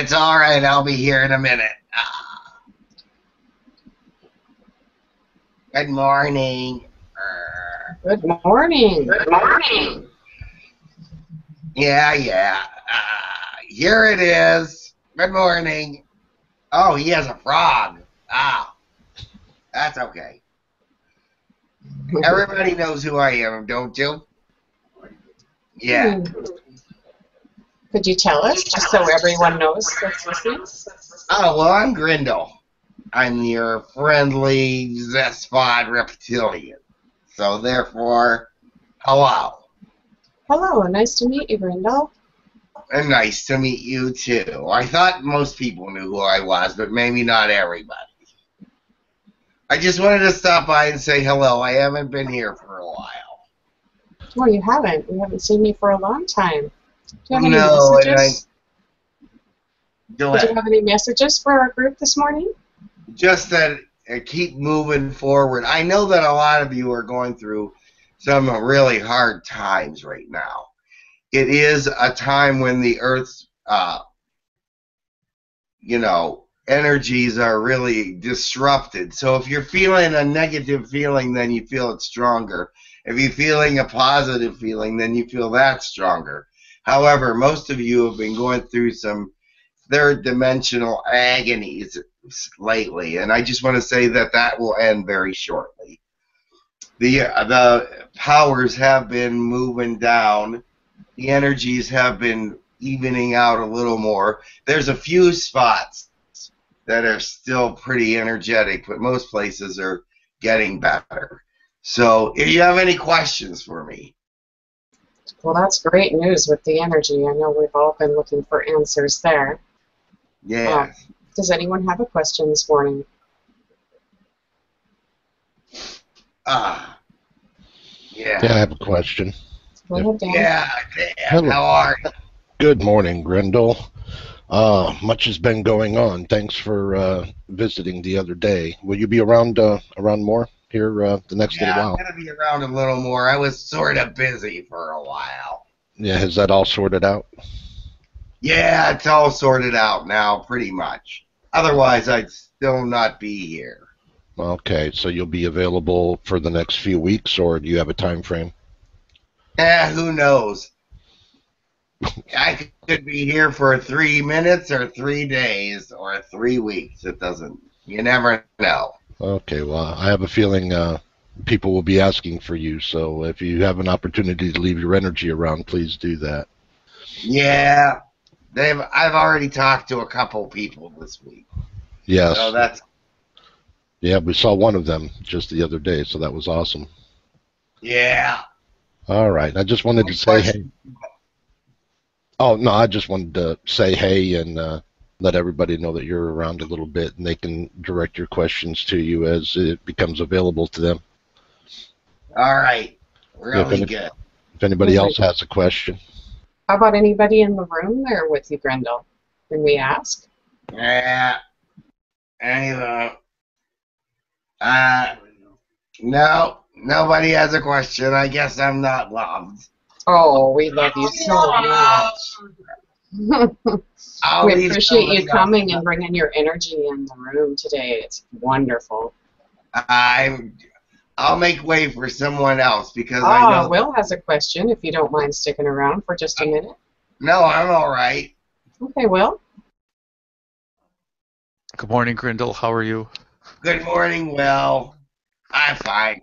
It's all right. I'll be here in a minute. Good morning. Good morning. Good morning. Yeah, yeah. Uh, here it is. Good morning. Oh, he has a frog. Ah, that's okay. Everybody knows who I am, don't you? Yeah. Could you tell us, just so everyone knows that's listening? Oh, well, I'm Grindal. I'm your friendly Zespotd reptilian. So, therefore, hello. Hello, nice to meet you, Grindal. And nice to meet you, too. I thought most people knew who I was, but maybe not everybody. I just wanted to stop by and say hello. I haven't been here for a while. Well, you haven't. You haven't seen me for a long time. Do you have any No, I- messages? Did you have any messages for our group this morning? just that uh, keep moving forward. I know that a lot of you are going through some really hard times right now. It is a time when the Earth's, uh, you know, energies are really disrupted. So if you're feeling a negative feeling, then you feel it stronger. If you're feeling a positive feeling, then you feel that stronger. However, most of you have been going through some third dimensional agonies lately, and I just want to say that that will end very shortly. The the powers have been moving down. The energies have been evening out a little more. There's a few spots that are still pretty energetic, but most places are getting better. So, if you have any questions for me, Well, that's great news with the energy. I know we've all been looking for answers there. yeah. Does anyone have a question this morning? Ah, yeah. Yeah, I have a question. Go Dan. Yeah, Dan, Hello. how are you? Good morning, Grindal. Uh, much has been going on. Thanks for uh, visiting the other day. Will you be around uh, around more here uh, the next Yeah, little I'm gonna be around a little more. I was sort of busy for a while. Yeah, has that all sorted out? Yeah, it's all sorted out now, pretty much. Otherwise, I'd still not be here. Okay, so you'll be available for the next few weeks, or do you have a time frame? Eh, who knows? I could be here for three minutes or three days or three weeks. It doesn't. You never know. Okay, well, I have a feeling uh, people will be asking for you. So if you have an opportunity to leave your energy around, please do that. Yeah, they've. I've already talked to a couple people this week. Yes. So that's Yeah, we saw one of them just the other day, so that was awesome. yeah. All right. I just wanted to say hey. Oh no, I just wanted to say hey and uh, let everybody know that you're around a little bit, and they can direct your questions to you as it becomes available to them. All right. Really Yeah, good. If anybody Okay. else has a question, How about anybody in the room there with you, Grindal? Can we ask? Yeah. Anyway. Uh, no, nobody has a question. I guess I'm not loved. Oh, we love you so much. I'll we appreciate you coming and bringing your energy in the room today. It's wonderful. I'm. I'll make way for someone else because I Ah, know. Will has a question if you don't mind sticking around for just a minute. No, I'm all right. Okay, Will. Good morning, Grindal. How are you? Good morning, Will. I'm fine.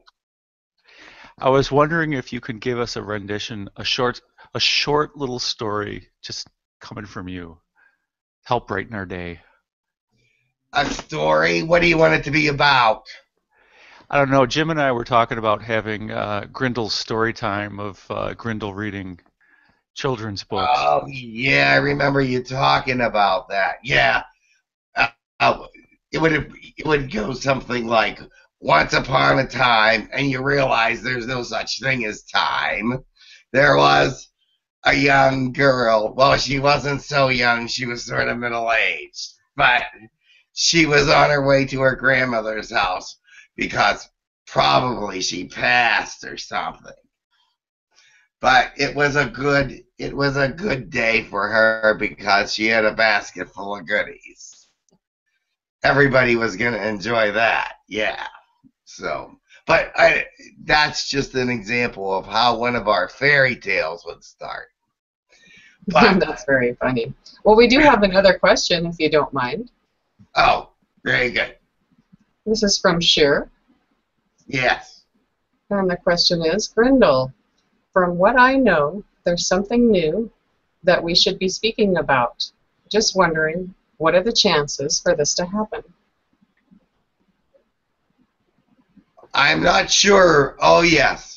I was wondering if you could give us a rendition, a short, a short little story, just coming from you. Help brighten our day. A story. What do you want it to be about? I don't know. Jim and I were talking about having uh, Grindal's story time of uh, Grindal reading children's books. Oh, yeah, I remember you talking about that. Yeah. Uh, uh, it would it would go something like once upon a time and you realize there's no such thing as time. There was a young girl. Well, she wasn't so young. She was sort of middle-aged. But she was on her way to her grandmother's house because probably she passed or something. but it was a good it was a good day for her because she had a basket full of goodies. Everybody was going to enjoy that. Yeah. So, but I, that's just an example of how one of our fairy tales would start. That's very funny. Well, we do have another question, if you don't mind. oh, very good. This is from Sheer, Yes. and the question is, Grindal, from what I know, there's something new that we should be speaking about. Just wondering, what are the chances for this to happen? I'm not sure. Oh, yes.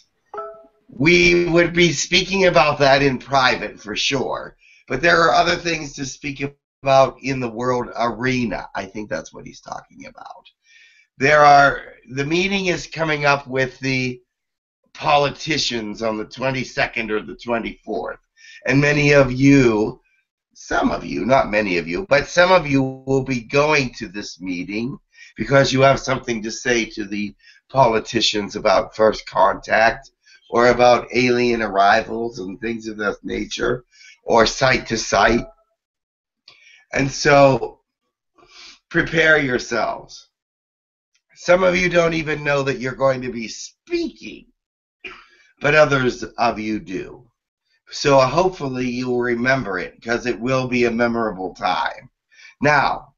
We would be speaking about that in private for sure. But there are other things to speak about in the world arena. I think that's what he's talking about. There are, the meeting is coming up with the politicians on the 22nd or the 24th. And many of you, some of you, not many of you, but some of you will be going to this meeting because you have something to say to the politicians about first contact or about alien arrivals and things of that nature or site to site. And so prepare yourselves. Some of you don't even know that you're going to be speaking, but others of you do. So hopefully you will remember it because it will be a memorable time. Now,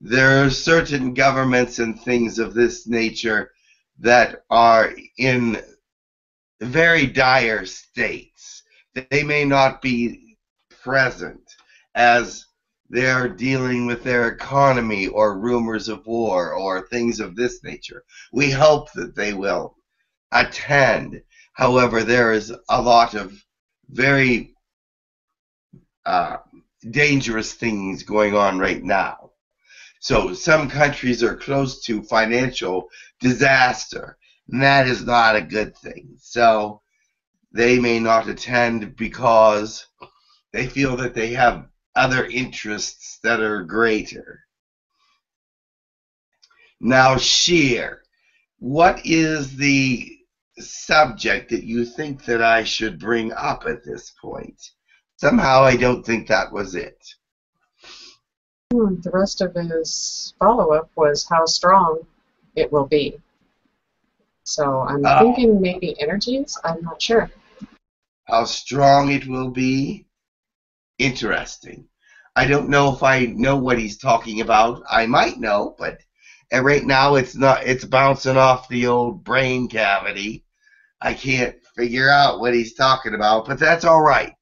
there are certain governments and things of this nature that are in very dire states. They may not be present as they're dealing with their economy or rumors of war or things of this nature. We hope that they will attend. However, there is a lot of very uh, dangerous things going on right now. So some countries are close to financial disaster, and that is not a good thing. So they may not attend because they feel that they have other interests that are greater. Now, Sheer, what is the subject that you think that I should bring up at this point? Somehow I don't think that was it. Hmm, the rest of his follow-up was how strong it will be. So I'm Oh. thinking maybe energies. I'm not sure. How strong it will be? Interesting. I don't know if I know what he's talking about. I might know, but uh, right now it's not. It's bouncing off the old brain cavity. I can't figure out what he's talking about, but that's all right.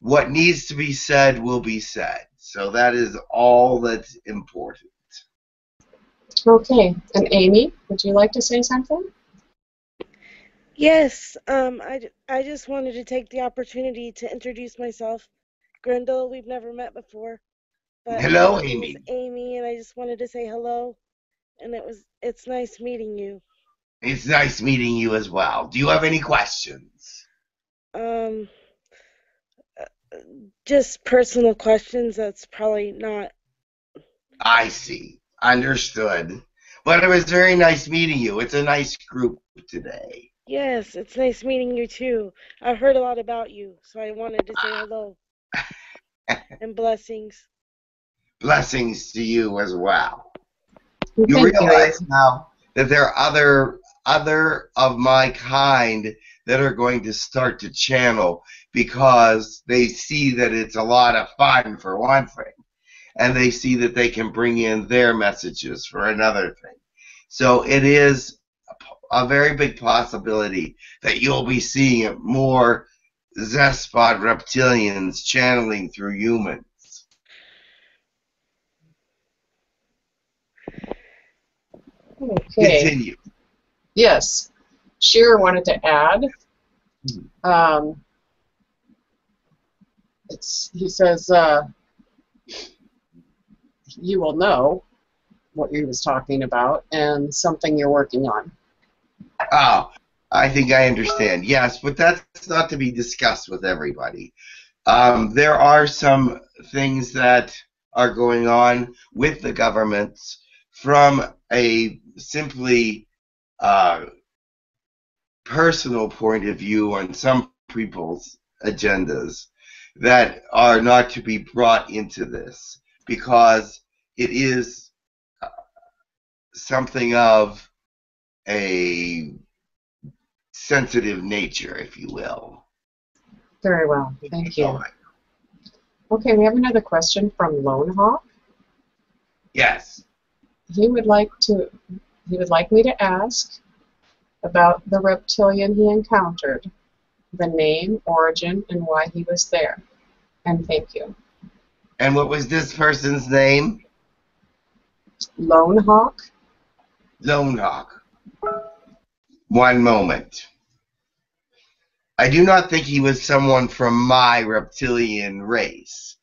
What needs to be said will be said. So that is all that's important. Okay, and Amy, would you like to say something? Yes, um, I, I just wanted to take the opportunity to introduce myself. Grindal, we've never met before. But Hello, Amy. Amy, and I just wanted to say hello. And it was it's nice meeting you. It's nice meeting you as well. Do you have any questions? Um, uh, just personal questions. That's probably not. I see. Understood. But it was very nice meeting you. It's a nice group today. Yes, it's nice meeting you too. I've heard a lot about you, so I wanted to say hello. and blessings. Blessings to you as well. Well, You thank realize now that there are other other of my kind that are going to start to channel because they see that it's a lot of fun for one thing, and they see that they can bring in their messages for another thing. So it is a very big possibility that you'll be seeing more Zespotd reptilians channeling through humans. Okay. Continue. Yes. Shearer wanted to add. Um, it's, he says, uh, you will know what he was talking about and something you're working on. Oh, I think I understand. Yes, but that's not to be discussed with everybody. Um, there are some things that are going on with the governments from a simply uh, personal point of view on some people's agendas that are not to be brought into this because it is uh, something of a sensitive nature, if you will. Very well. Thank you. Okay, we have another question from Lone Hawk. Yes. He would like to he would like me to ask about the reptilian he encountered, the name, origin, and why he was there. And thank you. And what was this person's name? Lone Hawk. Lone Hawk. One moment. I do not think he was someone from my reptilian race,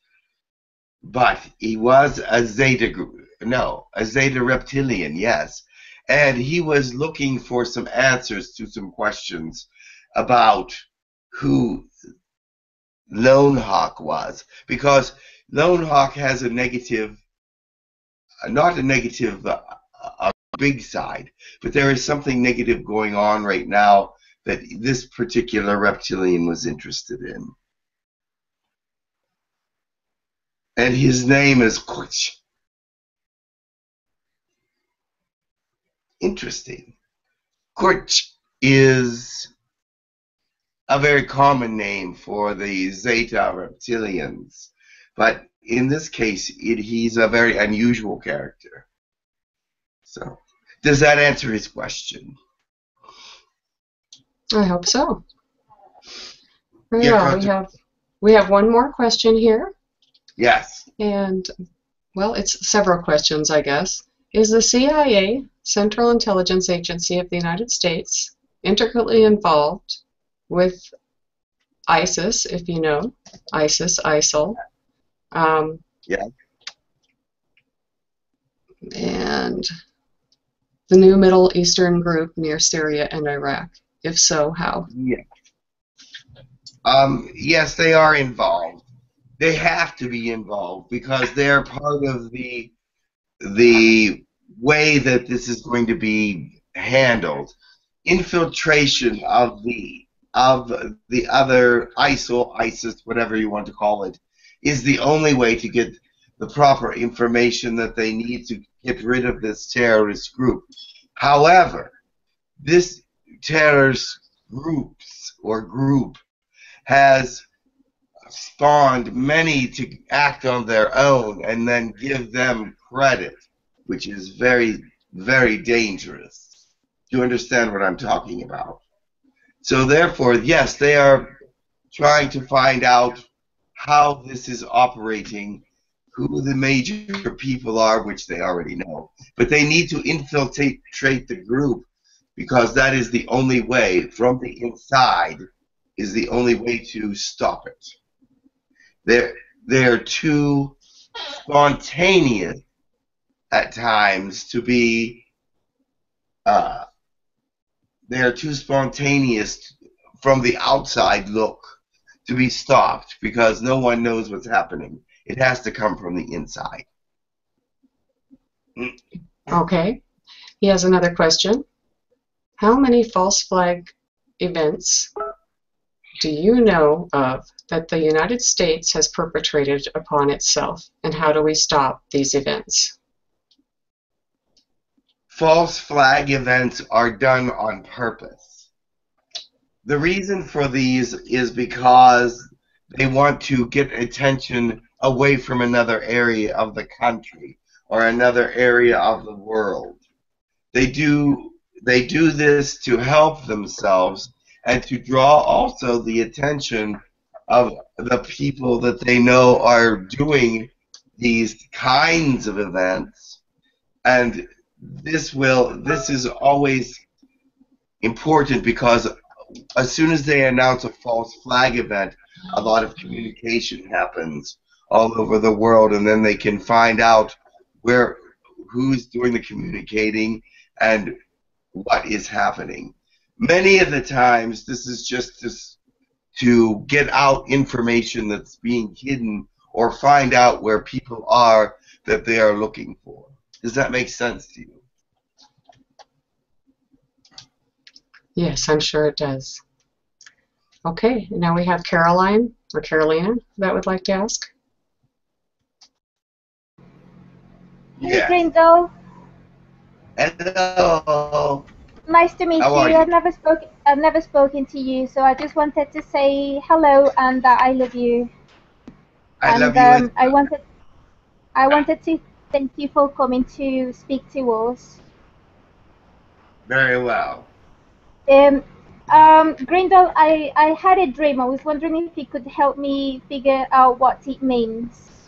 but he was a Zeta, no, a Zeta reptilian, yes, and he was looking for some answers to some questions about who Lone Hawk was, because Lone Hawk has a negative, not a negative, uh, big side, but there is something negative going on right now that this particular reptilian was interested in. And his name is Kutch. Interesting. Kutch is a very common name for the Zeta reptilians, but in this case, it, he's a very unusual character. So, does that answer his question? I hope so. Very Yeah, well. We have we have one more question here, Yes. and well, it's several questions, I guess. Is the CIA, Central Intelligence Agency of the United States, intricately involved with ISIS, if you know, ISIS, ISIL? Um, Yeah. And the new Middle Eastern group near Syria and Iraq. If so, how? Yeah. Um, yes, they are involved. They have to be involved because they're part of the the way that this is going to be handled. Infiltration of the of the other ISIL, ISIS, whatever you want to call it, is the only way to get the proper information that they need to get rid of this terrorist group. However, this terrorist groups or group has spawned many to act on their own and then give them credit, which is very, very dangerous. Do you understand what I'm talking about? So therefore, yes, they are trying to find out how this is operating, who the major people are, which they already know, but they need to infiltrate the group because that is the only way from the inside is the only way to stop it. They're they're too spontaneous at times to be uh, they're too spontaneous from the outside look to be stopped because no one knows what's happening. It has to come from the inside. Mm. Okay. He has another question. How many false flag events do you know of that the United States has perpetrated upon itself, and how do we stop these events? false flag events are done on purpose. The reason for these is because they want to get attention away from another area of the country or another area of the world. They do they do this to help themselves and to draw also the attention of the people that they know are doing these kinds of events and this will this is always important because as soon as they announce a false flag event a lot of communication happens all over the world and then they can find out where who's doing the communicating and what is happening many of the times this is just to get out information that's being hidden or find out where people are that they are looking for does that make sense to you? Yes, I'm sure it does. Okay, now we have Caroline or Carolina that would like to ask. Hey, Yeah. Grindal. Hello. Nice to meet How you. you? I've never spoken. I've never spoken to you, so I just wanted to say hello and that I love you. I and love you. um, I wanted. I wanted to thank you for coming to speak to us. Very well. Um, um, Grindal, I, I had a dream. I was wondering if you could help me figure out what it means.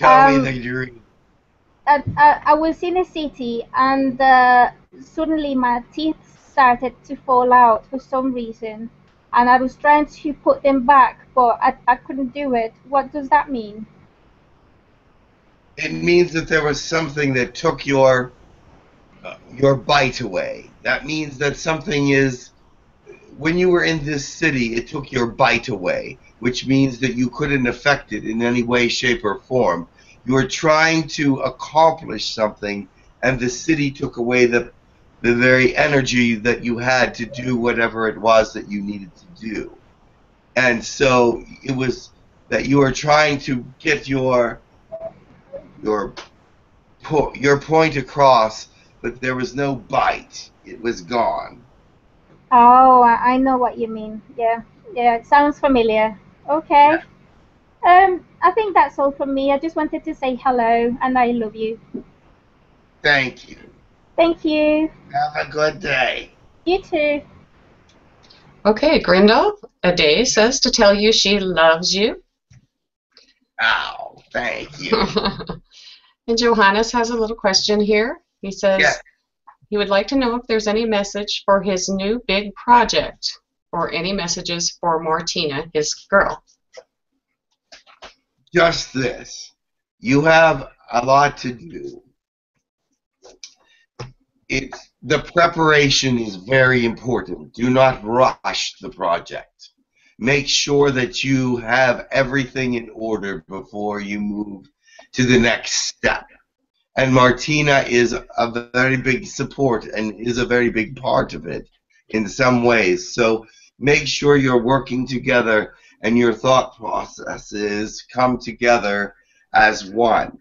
Tell Um, me the dream. I, I, I was in a city and uh, suddenly my teeth started to fall out for some reason. And I was trying to put them back, but I, I couldn't do it. What does that mean? It means that there was something that took your uh, your bite away. That means that something is when you were in this city, it took your bite away, which means that you couldn't affect it in any way, shape, or form. You were trying to accomplish something, and the city took away the the very energy that you had to do whatever it was that you needed to do. And so it was that you were trying to get your your your point across, but there was no bite. It was gone. Oh, I know what you mean. Yeah, yeah, it sounds familiar. Okay. Um, I think that's all from me. I just wanted to say hello and I love you. Thank you. Thank you. Have a good day. You too. Okay, Grindal, Ade says to tell you she loves you. Ow. Thank you. and Johannes has a little question here. He says Yeah. he would like to know if there's any message for his new big project or any messages for Martina, his girl. Just this. You have a lot to do. It's the preparation is very important. Do not rush the project. Make sure that you have everything in order before you move to the next step. And Martina is a very big support and is a very big part of it in some ways. So make sure you're working together and your thought processes come together as one.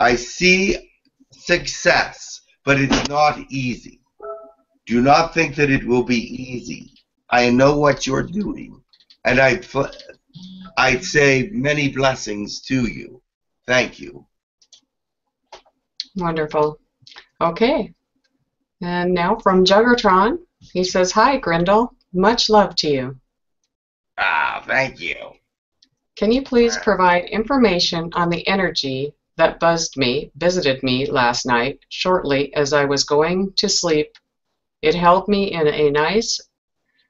I see success, but it's not easy. Do not think that it will be easy. I know what you're doing, and I, I'd say many blessings to you. Thank you. Wonderful. Okay. And now from Juggertron, he says, Hi, Grindal. Much love to you. Ah, thank you. Can you please provide information on the energy that buzzed me, visited me last night shortly as I was going to sleep? It held me in a nice,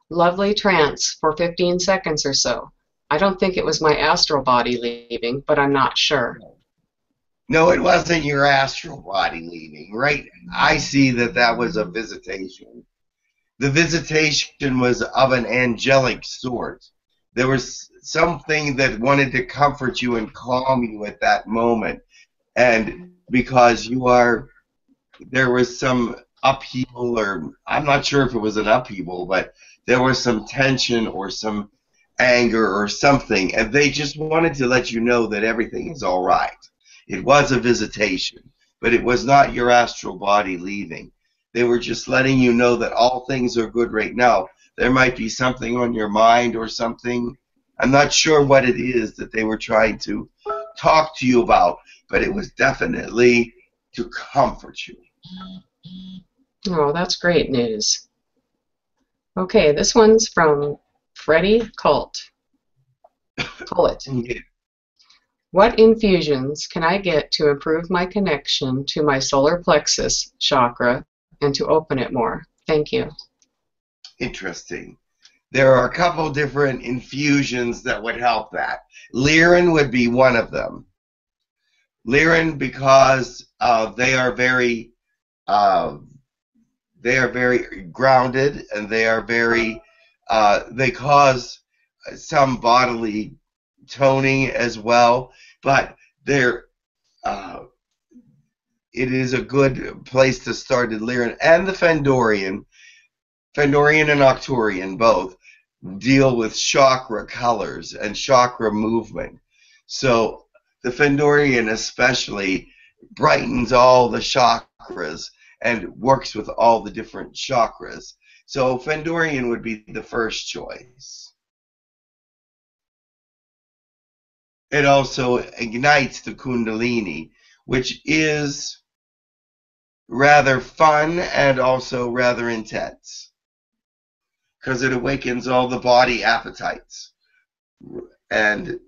lovely trance for 15 seconds or so. I don't think it was my astral body leaving, but I'm not sure. No, it wasn't your astral body leaving, right? I see that that was a visitation. The visitation was of an angelic sort. There was something that wanted to comfort you and calm you at that moment. And because you are, there was some upheaval, or I'm not sure if it was an upheaval, but there was some tension or some anger or something. And they just wanted to let you know that everything is all right. It was a visitation, but it was not your astral body leaving. They were just letting you know that all things are good right now. There might be something on your mind or something. I'm not sure what it is that they were trying to talk to you about, but it was definitely to comfort you. Oh, that's great news. Okay, this one's from Freddie Colt. Colt. What infusions can I get to improve my connection to my solar plexus chakra and to open it more? Thank you. Interesting. There are a couple different infusions that would help that. Lyran would be one of them. Lyran because uh, they are very uh, they are very grounded and they are very uh, they cause some bodily toning as well, but they're uh, it is a good place to start at Lyran and the Fandorian. Fendorian and Arcturian both deal with chakra colors and chakra movement. So the Fendorian especially brightens all the chakras and works with all the different chakras. So Fendorian would be the first choice. It also ignites the Kundalini, which is rather fun and also rather intense because it awakens all the body appetites and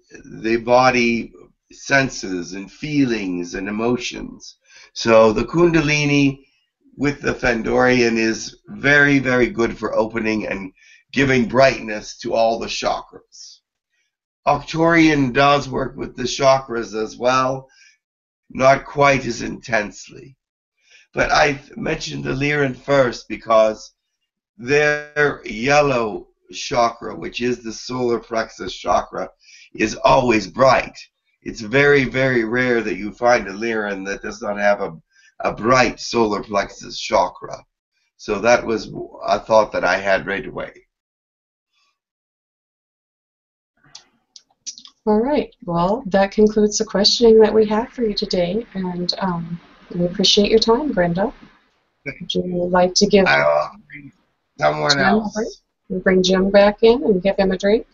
the body senses and feelings and emotions. So the Kundalini with the Fendorian is very, very good for opening and giving brightness to all the chakras. Arcturian does work with the chakras as well, not quite as intensely. But I mentioned the Lyran first because their yellow chakra, which is the solar plexus chakra, is always bright. It's very, very rare that you find a Lyran that does not have a, a bright solar plexus chakra. So that was a thought that I had right away. All right. Well, that concludes the questioning that we have for you today, and um, we appreciate your time, Brenda. Would you like to give I will bring someone Jim a else. break? bring Jim back in and give him a drink?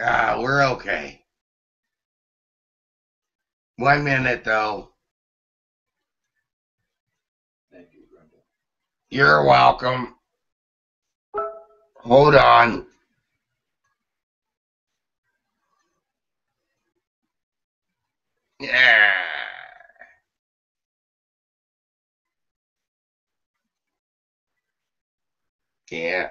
Ah, we're okay. One minute though. Thank you, Brenda. You're welcome. Hold on. Yeah. Yeah.